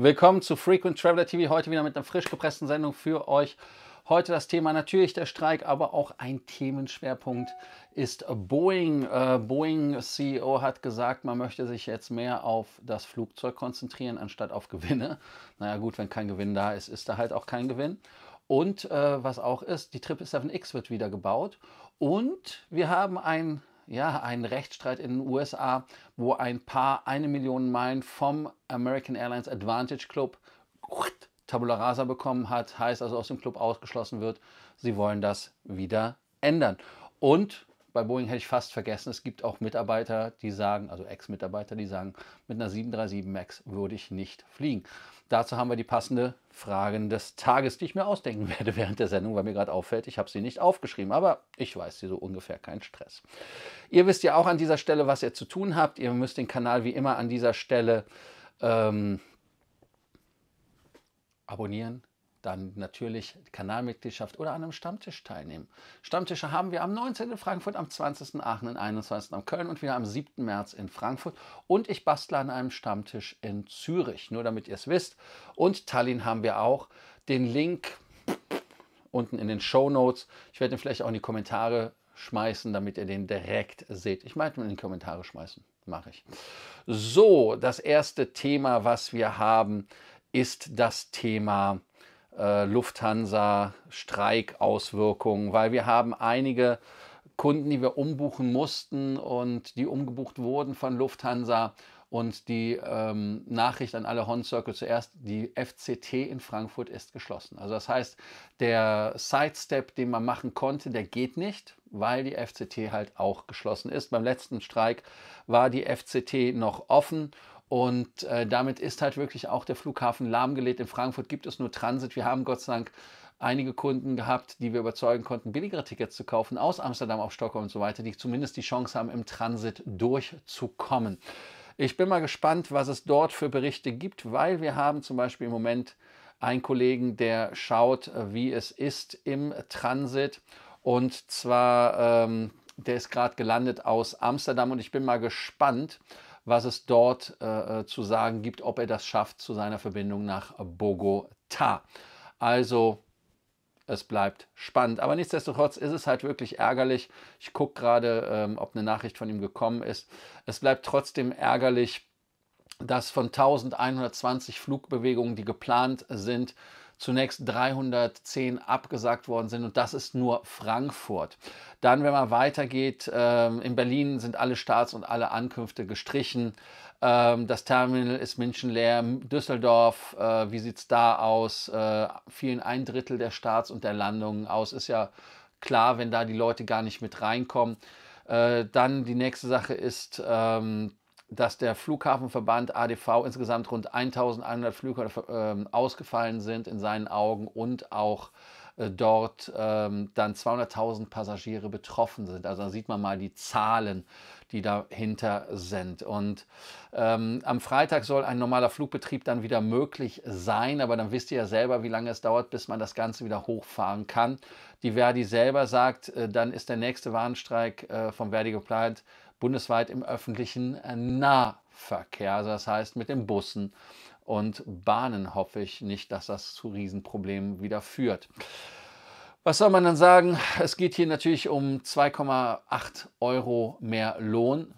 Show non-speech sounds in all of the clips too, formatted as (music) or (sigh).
Willkommen zu Frequent Traveler TV, heute wieder mit einer frisch gepressten Sendung für euch. Heute das Thema natürlich der Streik, aber auch ein Themenschwerpunkt ist Boeing. Äh, Boeing CEO hat gesagt, man möchte sich jetzt mehr auf das Flugzeug konzentrieren, anstatt auf Gewinne. Naja gut, wenn kein Gewinn da ist, ist da halt auch kein Gewinn. Und äh, was auch ist, die 777X wird wieder gebaut. Und wir haben ein ja, einen Rechtsstreit in den USA, wo ein Paar eine Million Meilen vom American Airlines Advantage Club Tabula Rasa bekommen hat, heißt also aus dem Club ausgeschlossen wird. Sie wollen das wieder ändern. Und bei Boeing hätte ich fast vergessen, es gibt auch Mitarbeiter, die sagen, also Ex-Mitarbeiter, die sagen, mit einer 737 MAX würde ich nicht fliegen. Dazu haben wir die passende Fragen des Tages, die ich mir ausdenken (laughs) werde während der Sendung, weil mir gerade auffällt, ich habe sie nicht aufgeschrieben, aber ich weiß sie so ungefähr, kein Stress. Ihr wisst ja auch an dieser Stelle, was ihr zu tun habt. Ihr müsst den Kanal wie immer an dieser Stelle ähm, abonnieren, dann natürlich Kanalmitgliedschaft oder an einem Stammtisch teilnehmen. Stammtische haben wir am 19. in Frankfurt, am 20. Aachen, am 21. am Köln und wieder am 7. März in Frankfurt. Und ich bastle an einem Stammtisch in Zürich, nur damit ihr es wisst. Und Tallinn haben wir auch. Den Link unten in den Show Notes. Ich werde den vielleicht auch in die Kommentare schmeißen, damit ihr den direkt seht. Ich meine, in die Kommentare schmeißen, mache ich. So, das erste Thema, was wir haben, ist das Thema äh, Lufthansa Streikauswirkungen, weil wir haben einige Kunden, die wir umbuchen mussten und die umgebucht wurden von Lufthansa. Und die ähm, Nachricht an alle Horn Circle zuerst, die FCT in Frankfurt ist geschlossen. Also das heißt, der Sidestep, den man machen konnte, der geht nicht, weil die FCT halt auch geschlossen ist. Beim letzten Streik war die FCT noch offen und äh, damit ist halt wirklich auch der Flughafen lahmgelegt. In Frankfurt gibt es nur Transit. Wir haben Gott sei Dank einige Kunden gehabt, die wir überzeugen konnten, billigere Tickets zu kaufen aus Amsterdam auf Stockholm und so weiter, die zumindest die Chance haben, im Transit durchzukommen. Ich bin mal gespannt, was es dort für Berichte gibt, weil wir haben zum Beispiel im Moment einen Kollegen, der schaut, wie es ist im Transit. Und zwar, ähm, der ist gerade gelandet aus Amsterdam und ich bin mal gespannt, was es dort äh, äh, zu sagen gibt, ob er das schafft zu seiner Verbindung nach Bogota. Also es bleibt spannend. Aber nichtsdestotrotz ist es halt wirklich ärgerlich. Ich gucke gerade, ähm, ob eine Nachricht von ihm gekommen ist. Es bleibt trotzdem ärgerlich, dass von 1120 Flugbewegungen, die geplant sind, zunächst 310 abgesagt worden sind und das ist nur Frankfurt. Dann, wenn man weitergeht, ähm, in Berlin sind alle Starts und alle Ankünfte gestrichen. Ähm, das Terminal ist menschenleer. Düsseldorf, äh, wie sieht es da aus? Äh, fielen ein Drittel der Starts und der Landungen aus. Ist ja klar, wenn da die Leute gar nicht mit reinkommen. Äh, dann die nächste Sache ist, ähm, dass der Flughafenverband ADV insgesamt rund 1100 Flüge äh, ausgefallen sind in seinen Augen und auch äh, dort ähm, dann 200.000 Passagiere betroffen sind. Also da sieht man mal die Zahlen, die dahinter sind. Und ähm, am Freitag soll ein normaler Flugbetrieb dann wieder möglich sein, aber dann wisst ihr ja selber, wie lange es dauert, bis man das Ganze wieder hochfahren kann. Die Verdi selber sagt, äh, dann ist der nächste Warnstreik äh, vom Verdi geplant bundesweit im öffentlichen äh, Nahverkehr. Also das heißt mit den Bussen und Bahnen hoffe ich nicht, dass das zu Riesenproblemen wieder führt. Was soll man dann sagen? Es geht hier natürlich um 2,8 Euro mehr Lohn.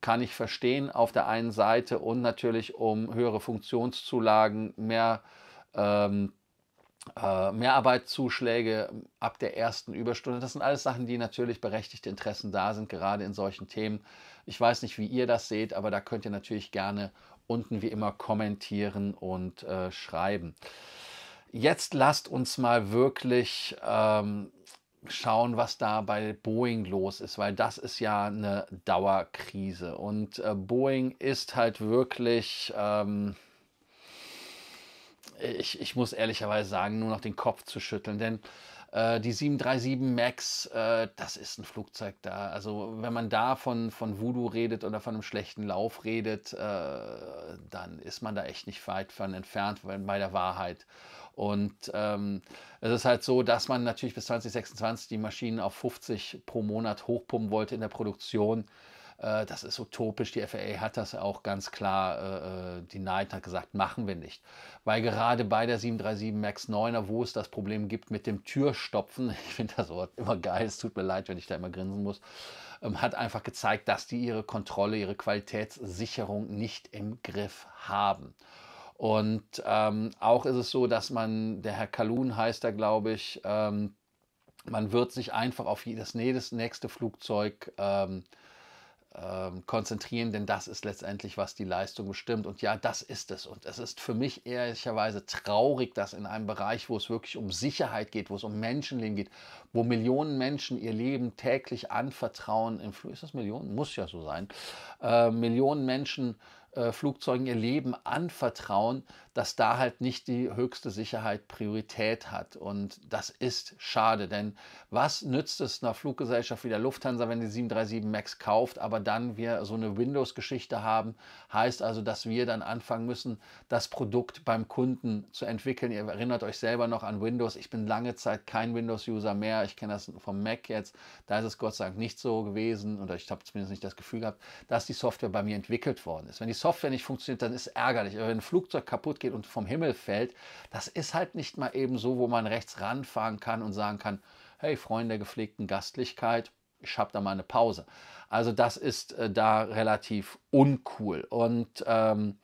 kann ich verstehen auf der einen Seite und natürlich um höhere Funktionszulagen, mehr ähm, äh, Mehrarbeitszuschläge ab der ersten Überstunde. Das sind alles Sachen, die natürlich berechtigte Interessen da sind, gerade in solchen Themen. Ich weiß nicht, wie ihr das seht, aber da könnt ihr natürlich gerne unten wie immer kommentieren und äh, schreiben. Jetzt lasst uns mal wirklich ähm, schauen, was da bei Boeing los ist, weil das ist ja eine Dauerkrise. Und äh, Boeing ist halt wirklich... Ähm, ich, ich muss ehrlicherweise sagen, nur noch den Kopf zu schütteln, denn äh, die 737 MAX, äh, das ist ein Flugzeug da. Also wenn man da von, von Voodoo redet oder von einem schlechten Lauf redet, äh, dann ist man da echt nicht weit von entfernt bei der Wahrheit. Und ähm, es ist halt so, dass man natürlich bis 2026 die Maschinen auf 50 pro Monat hochpumpen wollte in der Produktion. Äh, das ist utopisch. Die FAA hat das auch ganz klar äh, äh denied, hat gesagt, machen wir nicht. Weil gerade bei der 737 MAX 9er, wo es das Problem gibt mit dem Türstopfen, (laughs) ich finde das Wort immer geil, es tut mir leid, wenn ich da immer grinsen muss, ähm, hat einfach gezeigt, dass die ihre Kontrolle, ihre Qualitätssicherung nicht im Griff haben. Und ähm, auch ist es so, dass man, der Herr Kalun heißt er, glaube ich, ähm, man wird sich einfach auf das nächste Flugzeug ähm, ähm, konzentrieren, denn das ist letztendlich, was die Leistung bestimmt. Und ja, das ist es. Und es ist für mich ehrlicherweise traurig, dass in einem Bereich, wo es wirklich um Sicherheit geht, wo es um Menschenleben geht, wo Millionen Menschen ihr Leben täglich anvertrauen, ist das Millionen? Muss ja so sein, äh, Millionen Menschen äh, Flugzeugen ihr Leben anvertrauen, dass da halt nicht die höchste Sicherheit Priorität hat. Und das ist schade, denn was nützt es einer Fluggesellschaft wie der Lufthansa, wenn die 737 MAX kauft, aber dann wir so eine Windows-Geschichte haben, heißt also, dass wir dann anfangen müssen, das Produkt beim Kunden zu entwickeln. Ihr erinnert euch selber noch an Windows. Ich bin lange Zeit kein Windows-User mehr. Ich kenne das vom Mac jetzt. Da ist es Gott sei Dank nicht so gewesen oder ich habe zumindest nicht das Gefühl gehabt, dass die Software bei mir entwickelt worden ist. Wenn die Software nicht funktioniert, dann ist ärgerlich. Aber wenn ein Flugzeug kaputt geht und vom Himmel fällt, das ist halt nicht mal eben so, wo man rechts ranfahren kann und sagen kann, hey, Freunde der gepflegten Gastlichkeit, ich habe da mal eine Pause. Also das ist äh, da relativ uncool. Und ähm,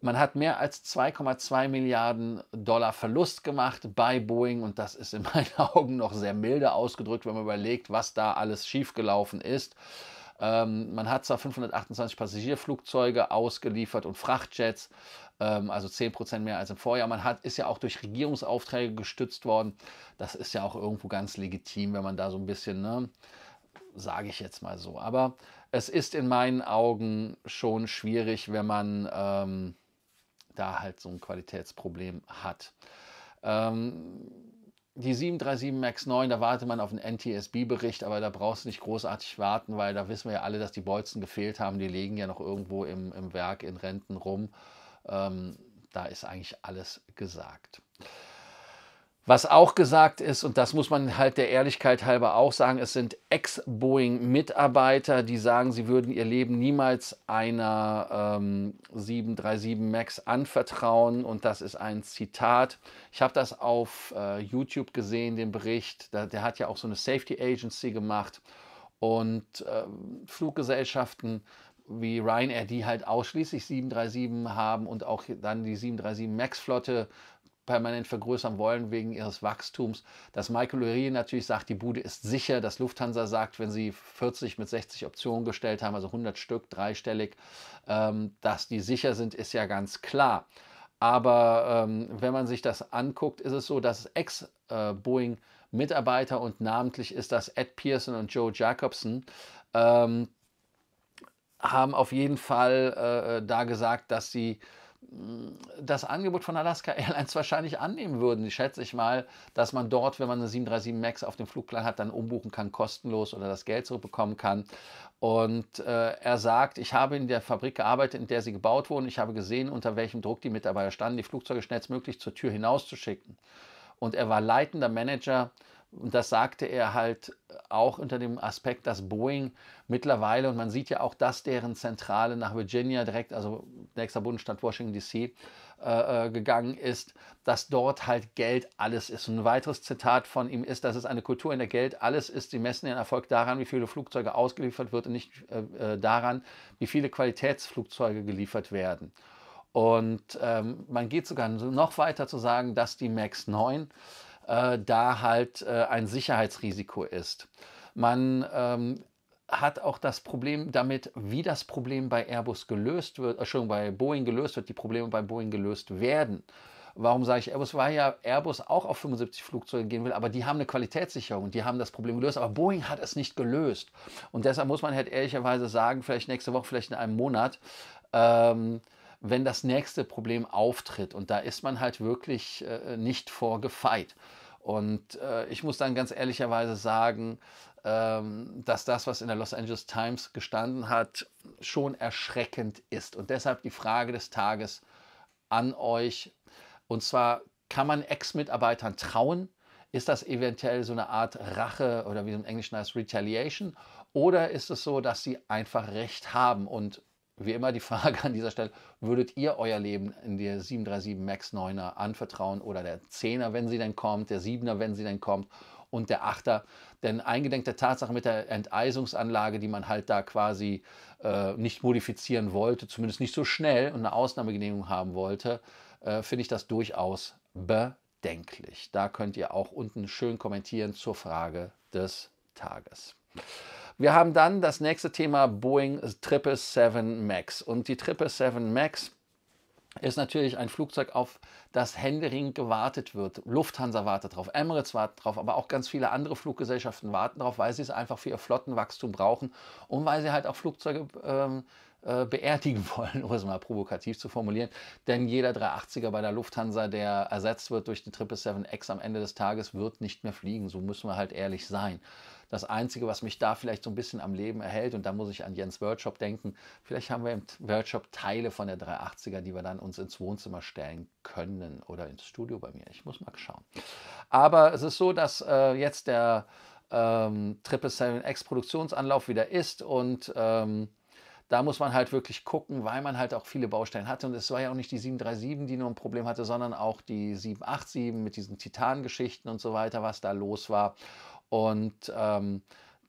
man hat mehr als 2,2 Milliarden Dollar Verlust gemacht bei Boeing und das ist in meinen (laughs) Augen noch sehr milde ausgedrückt, wenn man überlegt, was da alles schiefgelaufen ist. Ähm, man hat zwar 528 Passagierflugzeuge ausgeliefert und Frachtjets, ähm, also 10 Prozent mehr als im Vorjahr. Man hat, ist ja auch durch Regierungsaufträge gestützt worden. Das ist ja auch irgendwo ganz legitim, wenn man da so ein bisschen, ne, sage ich jetzt mal so. Aber es ist in meinen Augen schon schwierig, wenn man ähm, da halt so ein Qualitätsproblem hat. Ähm, die 737 MAX 9, da wartet man auf einen NTSB-Bericht, aber da brauchst du nicht großartig warten, weil da wissen wir ja alle, dass die Bolzen gefehlt haben. Die liegen ja noch irgendwo im, im Werk in Renten rum. Ähm, da ist eigentlich alles gesagt. Was auch gesagt ist, und das muss man halt der Ehrlichkeit halber auch sagen, es sind Ex-Boeing-Mitarbeiter, die sagen, sie würden ihr Leben niemals einer ähm, 737 MAX anvertrauen. Und das ist ein Zitat. Ich habe das auf äh, YouTube gesehen, den Bericht. Da, der hat ja auch so eine Safety Agency gemacht. Und äh, Fluggesellschaften wie Ryanair, die halt ausschließlich 737 haben und auch dann die 737 MAX-Flotte permanent vergrößern wollen wegen ihres Wachstums. Dass Michael Lurie natürlich sagt, die Bude ist sicher. Dass Lufthansa sagt, wenn sie 40 mit 60 Optionen gestellt haben, also 100 Stück, dreistellig, ähm, dass die sicher sind, ist ja ganz klar. Aber ähm, wenn man sich das anguckt, ist es so, dass Ex-Boeing-Mitarbeiter und namentlich ist das Ed Pearson und Joe Jacobson, ähm, haben auf jeden Fall äh, da gesagt, dass sie das Angebot von Alaska (laughs) Airlines wahrscheinlich annehmen würden. Ich schätze ich mal, dass man dort, wenn man eine 737 MAX auf dem Flugplan hat, dann umbuchen kann, kostenlos oder das Geld zurückbekommen kann. Und äh, er sagt, ich habe in der Fabrik gearbeitet, in der sie gebaut wurden. Ich habe gesehen, unter welchem Druck die Mitarbeiter standen, die Flugzeuge schnellstmöglich zur Tür hinauszuschicken. Und er war leitender Manager Und das sagte er halt auch unter dem Aspekt, dass Boeing mittlerweile, und man sieht ja auch, dass deren Zentrale nach Virginia direkt, also nächster Bundesstaat Washington DC, äh, äh, gegangen ist, dass dort halt Geld alles ist. Und ein weiteres Zitat von ihm ist, dass es eine Kultur, in der Geld alles ist. Sie messen den Erfolg daran, wie viele Flugzeuge ausgeliefert wird und nicht äh, äh daran, wie viele Qualitätsflugzeuge geliefert werden. Und ähm, man geht sogar noch weiter zu sagen, dass die MAX 9 äh, da halt äh, ein Sicherheitsrisiko ist. Man ähm, hat auch das Problem damit, wie das Problem bei Airbus gelöst wird, Entschuldigung, bei Boeing gelöst wird, die Probleme bei Boeing gelöst werden. Warum sage ich Airbus? Weil ja Airbus auch auf 75 Flugzeuge gehen will, aber die haben eine Qualitätssicherung, die haben das Problem gelöst, aber Boeing hat es nicht gelöst. Und deshalb muss man halt ehrlicherweise sagen, vielleicht nächste Woche, vielleicht in einem Monat, ähm, wenn das nächste Problem auftritt. Und da ist man halt wirklich äh, nicht vorgefeit. Und äh, ich muss dann ganz ehrlicherweise sagen, ähm, dass das, was in der Los Angeles Times gestanden hat, schon erschreckend ist. Und deshalb die Frage des Tages an euch. Und zwar, kann man Ex-Mitarbeitern trauen? Ist das eventuell so eine Art Rache oder wie es im Englischen heißt, Retaliation? Oder ist es so, dass sie einfach Recht haben? Und wie immer die (laughs) Frage an dieser Stelle, würdet ihr euer Leben in der 737 MAX 9er anvertrauen oder der 10er, wenn sie denn kommt, der 7er, wenn sie denn kommt und der 8er? Denn eingedenk der Tatsache mit der Enteisungsanlage, die man halt da quasi äh, nicht modifizieren wollte, zumindest nicht so schnell und eine Ausnahmegenehmigung haben wollte, äh, finde ich das durchaus bedenklich. Da könnt ihr auch unten schön kommentieren zur Frage des Tages. Wir haben dann das nächste Thema Boeing 777 MAX. Und die 777 MAX ist natürlich ein Flugzeug, auf das Händering gewartet wird. Lufthansa wartet drauf, Emirates wartet drauf, aber auch ganz viele andere Fluggesellschaften warten drauf, weil sie es einfach für ihr Flottenwachstum brauchen und weil sie halt auch Flugzeuge ähm, äh, beerdigen (laughs) wollen, um es mal provokativ zu formulieren. Denn jeder 380er bei der Lufthansa, der ersetzt wird durch die 777X am Ende des Tages, wird nicht mehr fliegen. So müssen wir halt ehrlich sein. Das Einzige, was mich da vielleicht so ein bisschen am Leben erhält, und da muss ich an Jens Workshop denken, vielleicht haben wir im Workshop Teile von der 380er, die wir dann uns ins Wohnzimmer stellen können oder ins Studio bei mir. Ich muss mal schauen. Aber es ist so, dass äh, jetzt der ähm, 777X Produktionsanlauf wieder ist und ähm, da muss man halt wirklich gucken, weil man halt auch viele Baustellen hatte. Und es war ja auch nicht die 737, die nur ein Problem hatte, sondern auch die 787 mit diesen Titangeschichten und so weiter, was da los war. Und ähm,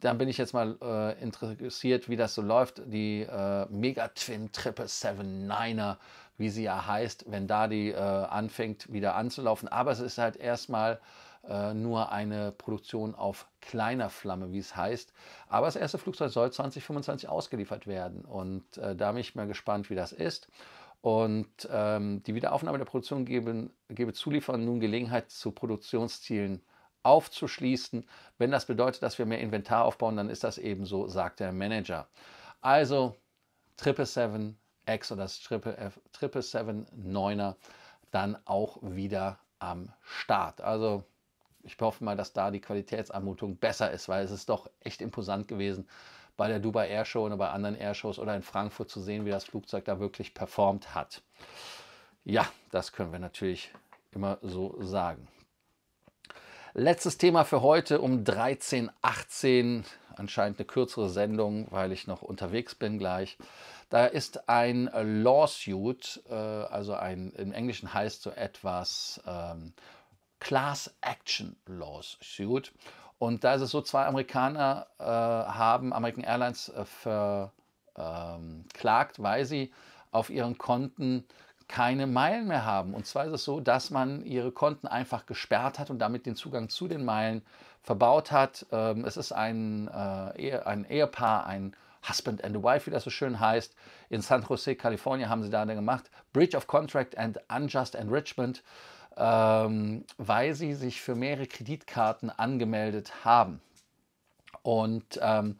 dann bin ich jetzt mal äh, interessiert, wie das so läuft. Die äh, Mega Twin 777-9er, wie sie ja heißt, wenn da die äh, anfängt wieder anzulaufen. Aber es ist halt erstmal nur eine Produktion auf kleiner Flamme, wie es heißt. Aber das erste Flugzeug soll 2025 ausgeliefert werden. Und äh, da bin ich mal gespannt, wie das ist. Und ähm, die Wiederaufnahme der Produktion gebe, gebe Zulieferern nun Gelegenheit zu Produktionszielen aufzuschließen. Wenn das bedeutet, dass wir mehr Inventar aufbauen, dann ist das eben so, sagt der Manager. Also 777X oder das 777-9er dann auch wieder am Start. Also ich hoffe mal, dass da die Qualitätsanmutung besser ist, weil es ist doch echt imposant gewesen, bei der Dubai Airshow oder bei anderen Airshows oder in Frankfurt zu sehen, wie das Flugzeug da wirklich performt hat. Ja, das können wir natürlich immer so sagen. Letztes Thema für heute um 13.18 Anscheinend eine kürzere Sendung, weil ich noch unterwegs bin gleich. Da ist ein Lawsuit, äh, also ein, im Englischen heißt so etwas ähm, Class Action Lawsuit. Und da ist es so, zwei Amerikaner äh, haben American Airlines äh, verklagt, ähm, weil sie auf ihren Konten keine Meilen mehr haben. Und zwar ist es so, dass man ihre Konten einfach gesperrt hat und damit den Zugang zu den Meilen verbaut hat. Ähm, es ist ein, äh, ein Ehepaar, ein Husband and Wife, wie das so schön heißt. In San Jose, Kalifornien haben sie da gemacht. Breach of Contract and Unjust Enrichment ähm, weil sie sich für mehrere Kreditkarten angemeldet haben. Und ähm,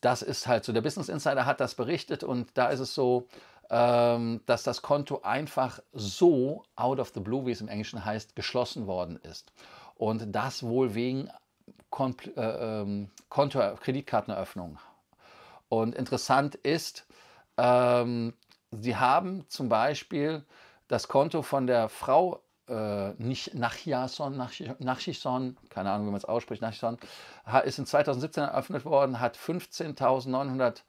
das ist halt so, der Business Insider hat das berichtet und da ist es so, ähm, dass das Konto einfach so out of the blue, wie es im Englischen heißt, geschlossen worden ist. Und das wohl wegen Kompl äh, ähm, Konto Kreditkarteneröffnung. Und interessant ist, ähm, sie haben zum Beispiel das Konto von der Frau äh, nicht Nachchiason, Nachchison, keine Ahnung, wie man es ausspricht, Nachchison, ist in 2017 eröffnet worden, hat 15.900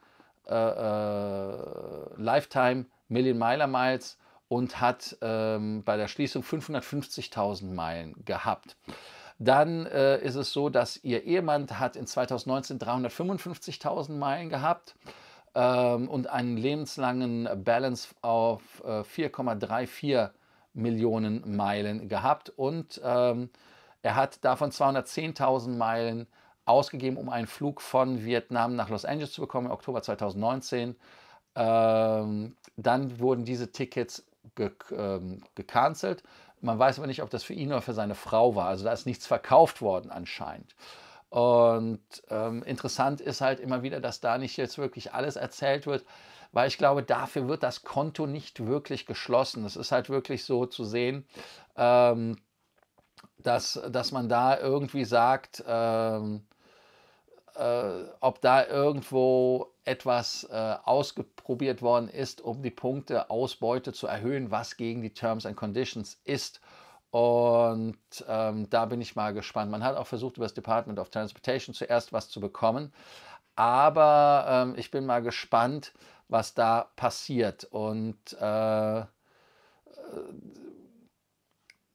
äh, äh, Lifetime Million Miler Miles und hat ähm, bei der Schließung 550.000 Meilen gehabt. Dann äh, ist es so, dass ihr Ehemann hat in 2019 355.000 Meilen gehabt ähm, und einen lebenslangen Balance auf äh, 4,34 Millionen Meilen gehabt und ähm, er hat davon 210.000 Meilen ausgegeben, um einen Flug von Vietnam nach Los Angeles zu bekommen im Oktober 2019. Ähm, dann wurden diese Tickets ge ähm, gecancelt. Man weiß aber nicht, ob das für ihn oder für seine Frau war. Also da ist nichts verkauft worden anscheinend. Und ähm, interessant ist halt immer wieder, dass da nicht jetzt wirklich alles erzählt wird, weil ich glaube, dafür wird das Konto nicht wirklich geschlossen. Es ist halt wirklich so zu sehen, ähm, dass, dass man da irgendwie sagt, ähm, äh, ob da irgendwo etwas äh, ausprobiert worden ist, um die Punkte Ausbeute zu erhöhen, was gegen die Terms and Conditions ist. Und ähm, da bin ich mal gespannt. Man hat auch versucht, über das Department of Transportation zuerst was zu bekommen. Aber ähm, ich bin mal gespannt, was da passiert. Und äh,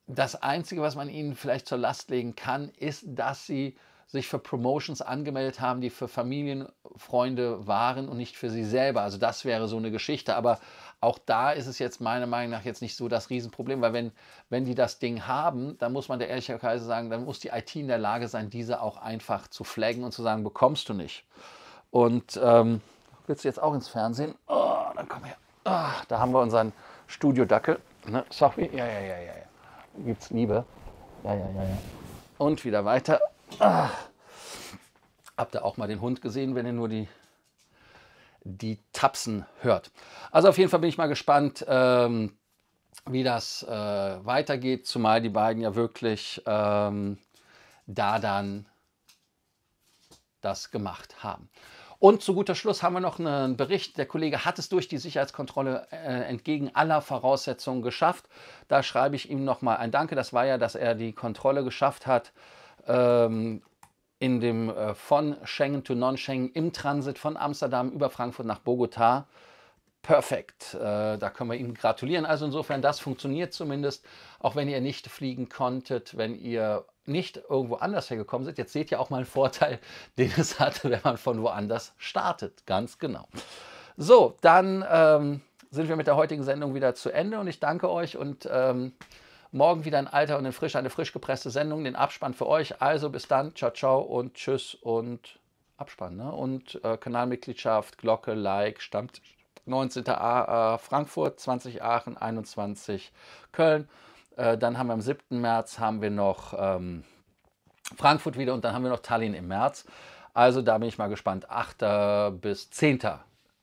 das Einzige, was man ihnen vielleicht zur Last legen kann, ist, dass sie sich für Promotions angemeldet haben, die für Familienfreunde waren und nicht für sie selber. Also das wäre so eine Geschichte. Aber auch da ist es jetzt meiner Meinung nach jetzt nicht so das Riesenproblem, weil wenn, wenn die das Ding haben, dann muss man der ehrlicherweise sagen, dann muss die IT in der Lage sein, diese auch einfach zu flaggen und zu sagen, bekommst du nicht. Und ähm, willst du jetzt auch ins Fernsehen? Oh, dann komm her. Oh, da haben wir unseren Studio-Dackel. Ne? Sorry. Ja, ja, ja, ja. Gibt's Liebe. Ja, ja, ja, ja. Und wieder weiter. Ah. Habt ihr auch mal den Hund gesehen, wenn ihr nur die, die Tapsen hört? Also auf jeden Fall bin ich mal gespannt, ähm, wie das äh, weitergeht, zumal die beiden ja wirklich ähm, da dann das gemacht haben. Und zu guter Schluss haben wir noch einen Bericht. Der Kollege hat es durch die Sicherheitskontrolle äh, entgegen aller Voraussetzungen geschafft. Da schreibe ich ihm nochmal ein Danke. Das war ja, dass er die Kontrolle geschafft hat ähm, in dem äh, von Schengen to Non-Schengen im Transit von Amsterdam über Frankfurt nach Bogota. Perfekt. Äh, da können wir ihm gratulieren. Also insofern, das funktioniert zumindest, auch wenn ihr nicht fliegen konntet, wenn ihr nicht irgendwo anders hergekommen seid. Jetzt seht ihr auch mal einen Vorteil, (laughs) den es hat, wenn man von woanders startet. Ganz genau. So, dann ähm, sind wir mit der heutigen Sendung wieder zu Ende und ich danke euch und ähm, Morgen wieder ein Alter und in Frisch, eine frisch gepresste Sendung, den Abspann für euch. Also bis dann, ciao, ciao und tschüss und Abspann. Ne? Und äh, Kanalmitgliedschaft, Glocke, Like, stammt 19. A, äh, Frankfurt, 20 Aachen, 21 Köln. Äh, dann haben wir am 7. März haben wir noch ähm, Frankfurt wieder und dann haben wir noch Tallinn im März. Also da bin ich mal gespannt. 8. bis 10.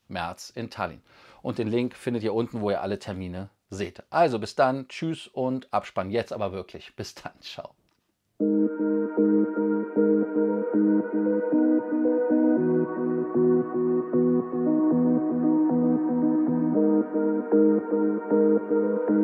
März in Tallinn. Und den Link findet ihr unten, wo ihr alle Termine seht. Also bis dann, tschüss und Abspann. Jetzt aber wirklich. Bis dann, (laughs) ciao. Thank